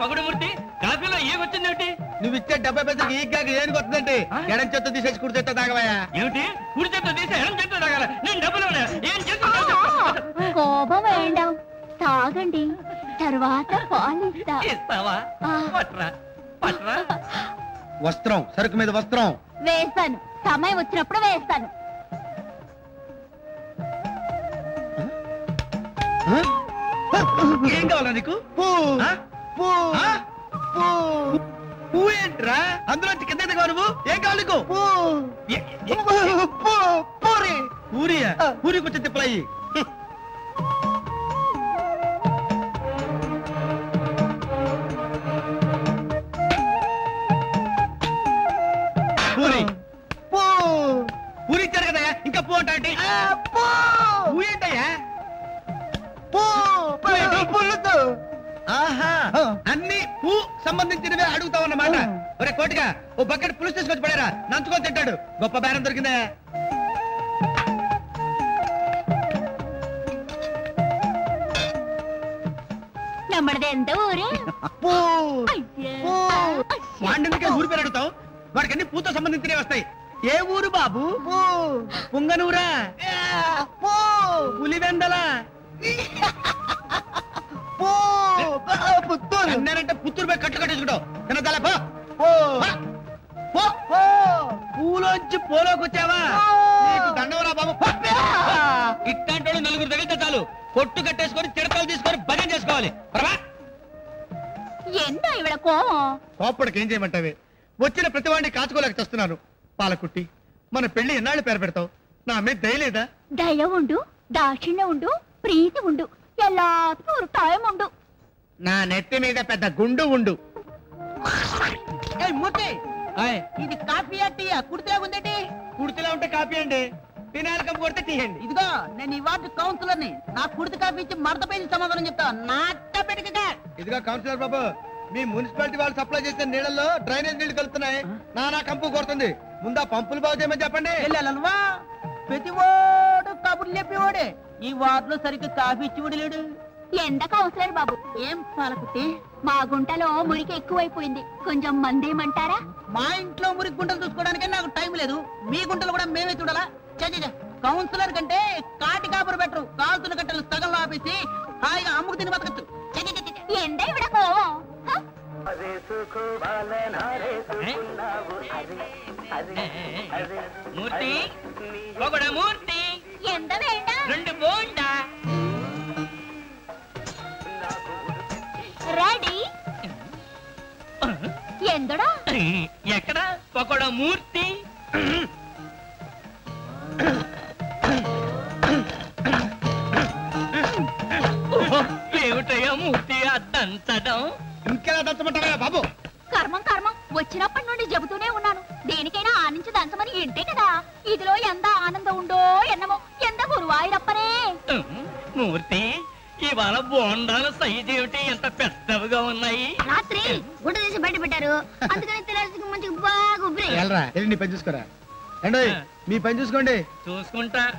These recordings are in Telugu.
పగుడుమూర్తి కాఫీలో ఏమొచ్చిందేమిటి నువ్వు ఇచ్చే డెబ్బై పైసలకి ఈ గాకి ఏం కొడుతుందంటే? ఆ? ఎడం చేత్తో తీసేసి కుడి చేత్తో తాగవయ్యా. ఏమిటి? కుడి చేత్తో తీసి ఎడం చేత్తో తాగాల? నేను డబ్బులు? ఏం చేస్తున్నా కోపం వేయండి తాగండి. తర్వాత పాలిస్తా ఇస్తావా? పట్రా. పట్రా. వస్త్రం సరుకు మీద వస్త్రం. వేస్తాను. సమయం వచ్చినప్పుడు వేస్తాను? ఏం కావాలా నీకు? పూ ఆ? పూ ఆ? పూ పూ ఏంట్రా అందులో కింద దిగవు నువ్వు ఏం కావాలి నీకు పూ ఏ- ఏ- పూరి పూరియా పూరి కొంచెం తిప్పలయ్యి పూరి పూ పూరి ఇచ్చారు కదా ఇంకా పూ అంటే పూ ఏంటయ్యా ఆహా అన్ని పూ సంబంధించినవే అడుగుతావు అన్నమాట ఒరే కోటిగా ఓ బకెట్ పులుసు తీసుకొచ్చి పడేరా నంచుకొని తింటాడు గొప్ప బేరం దొరికిందా நம்மளது எந்த ஊரு పూ ஐயா. పూ వాడికే ఊరు పేరు అడుగుతావు వాడికి అన్ని పూతో సంబంధించినవి వస్తాయి ఏ ఊరు బాబు పుంగనూరా పులివెందల పుత్తూరు అన్నారంటే పుత్తూరు పోయి కట్లు కట్టించుకుంటావు తినదాల పో పో పో పూలోంచి పోలోకి వచ్చావా నీకు దండవరా బాబు పో. ఇట్లాంటి వాళ్ళు నలుగురు తగిలితే చాలు పొట్టు కట్టేసుకొని చిడతలు తీసుకొని భజన చేసుకోవాలి ప్రభా என்ன இவள கோவம் కోప్పడికి ఏం చేయమంటావే వచ్చిన ప్రతి వాడిని కాచుకోలేక తెస్తున్నాను పాలకుట్టి మన పెళ్లి ఎన్నాళ్ళు పేరు పెడతావు నా మీద దయలేదా దయ ఉండు దాక్షిణ్యం ఉండు ప్రీతి ఉండు எல்லாத்துக்கும் ஒரு தாயம் உண்டு నా నెత్తి మీద పెద్ద గుండు ఉండు. ఇది కాఫీయా టీయా? కుడితే ఉందేటి కుడితిలా ఉంటే కాపీ అండి. తినాలి కప్పు కొడితే తీయండి ఇదిగో నేను వార్డు కౌన్సిలర్ని నా కుడితి కాఫీ ఇచ్చి మడత పేజీ సమాధానం చెప్తా. నాట పెట్టుక ఇదిగో కౌన్సిలర్ బాబు మీ మున్సిపాలిటీ వాళ్ళు సప్లై చేసిన నీళ్ళల్లో డ్రైనేజ్ నీళ్ళు కలుపుతున్నాయి. నానా కంపు కొడుతుంది. ముందా పంపులు బాగు చేయమని చెప్పండి. ప్రతి ఓడు కబుర్లు చెప్పేవాడే. ఈ వార్డులో సరిగ్గా కాఫీ ఇచ్చి లేడు. ఎంత కౌన్సిలర్ బాబు? ఏం పాలకుట్టి? మా గుంటలో మురికి ఎక్కువైపోయింది. కొంచెం మందేమంటారా? మా ఇంట్లో మురికి గుంటలు చూసుకోవడానికే నాకు టైం లేదు. మీ గుంటలు కూడా మేమే చూడాలా? చ, చ, చ. కౌన్సిలర్ కంటే కాటి కాపురు బెటరు. కాల్తున్న కట్టెలు సగంలో ఆపేసి హాయిగా అమ్ముకు తిని బతకచ్చు. కోవం హ? మూర్తి? పొగడ మూర్తి? ఎంత వేണ്ട రెండు బోండా? ఎక్కడ? పొగడ మూర్తి. ఏమిటయ్యా మూర్తి అద్దంతడం? ఇంకెలా దచ్చమంటారా బాబు? కర్మం కర్మం. వచ్చినప్పటి నుండి చెబుతూనే ఉన్నాను. దేనికైనా ఆనించి దంచమని ఇంటే కదా? ఇదిలో ఎంత ఆనందం ఉందో ఎన్నమో. ఎంత గురువాయిరప్పనే. మూర్తి. ఇవాళ బోండాల సైజు ఏమిటి? ఎంత పెద్దవిగా ఉన్నాయి. రాత్రి గుడ్డ తీసి బయట పెట్టారు. అందుకని తినాల్సి మంచిగా బాగా ఉబ్బరి వెళ్ళరా వెళ్ళి నీ పని చూసుకోరా? ఏండో మీ పని చూసుకోండి. చూసుకుంటా.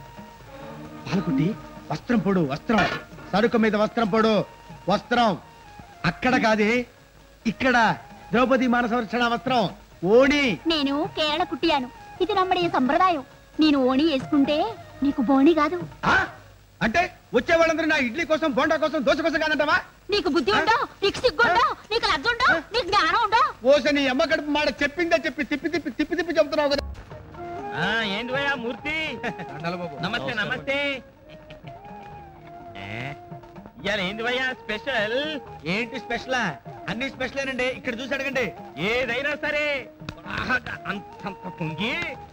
పాలకుట్టి వస్త్రం పొడు వస్త్రం. సరుకు మీద వస్త్రం పొడు వస్త్రం. అక్కడ కాదే ఇక్కడ. ద్రౌపది మాన సంరక్షణ వస్త్రం. ఓణి. నేను కేరళ కుట్టియాను. ఇది నమ్మడి సంప్రదాయం. నేను ఓణి వేసుకుంటే నీకు బోణి కాదు. ఆ? అంటే వచ్చే వాళ్ళందరూ నా ఇడ్లీ కోసం బోండా కోసం దోశ కోసం కాదంటావా? నీకు బుద్ధి ఉండో నీకు సిగ్గుండో నీకు లజ్జ ఉండో నీకు జ్ఞానం ఉండో ఓస నీ అమ్మ కడుపు మాట చెప్పిందే చెప్పి తిప్పి తిప్పి తిప్పి తిప్పి చెప్తున్నావు కదా. ఆ, ఏంది భయ్యా మూర్తి? నమస్తే నమస్తే. ఇవాళ ఏంది భయ్యా స్పెషల్? ఏంటి స్పెషల్? అన్ని స్పెషలేనండి. ఇక్కడ చూసి అడగండి. ఏదైనా సరే. అంతంత పొంగి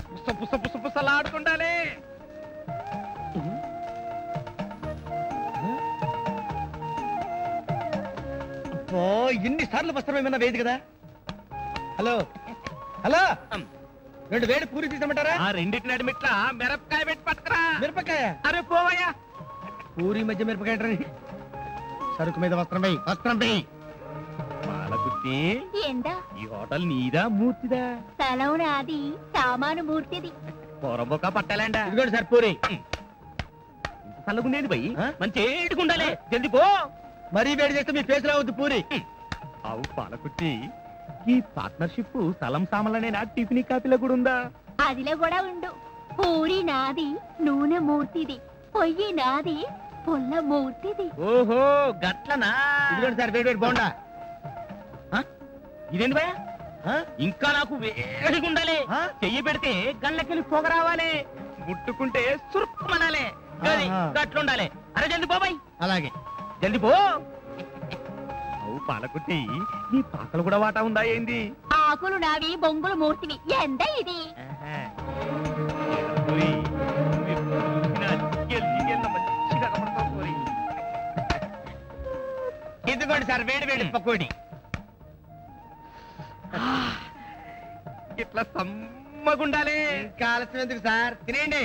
పుస పుస పుస పుసలాడుకుండాలి. ఓ ఇన్ని సార్లు వస్త్రం ఏమన్నా వేది కదా. Hello hello. రెండు వేడి పూరి తీసమంటారా ఆ రెండింటి నడిమిట్ల మిరపకాయ పెట్టి పట్టుకురా. మిరపకాయ? అరే పోవయ్యా. పూరి మధ్య మిరపకాయ? సరుకు మీద వస్త్రం వేయి వస్త్రం వేయి. పాలకుట్టి ఏందా? ఈ హోటల్ నీదా మూర్తిదా? స్థలం నాది సామాను మూర్తిది. పొరబొక్క పట్టాలండా. ఇదిగోండి సార్ పూరి. చల్లగుండేది భయ్ ఆ? మంచి ఏడుకుండాలి జల్ది పో. మరీ వేడి చేస్తే మీ ఫేస్ రావద్దు పూరి. అవు పాలకుట్టి ఈ పార్ట్నర్షిప్ స్థలం సామలనేనా టిఫిన్ కాపీలో కూడా ఉందా? అదిలో కూడా ఉండు. పూరి నాది నూనె మూర్తిది పొయ్యి నాది పుల్ల మూర్తిది. ఓహో గట్లనా? ఇదిగోండి సార్ వేడి వేడి బోండా. ఇదేంటి భయ ఇంకా నాకు వేడిగా ఉండాలి. ఆ? చెయ్యి పెడితే గళ్ళకెళ్ళి పొగ రావాలి. ముట్టుకుంటే సురుక్కుమనాలి. గట్లుండాలి. అరే జల్ది బాబాయ్ అలాగే. జల్ది పో. పాలకుట్టి నీ పాకలు కూడా వాటా ఉందా ఏంది? ఆకులు నావి బొంగులు మూర్తివి. ఎంత ఇది. ఇదిగోండి సార్ వేడి వేడి పకోడి. ఇట్లా సమ్మగుండాలి. ఇంకా ఆలస్యం ఎందుకు సార్? తినేయండి.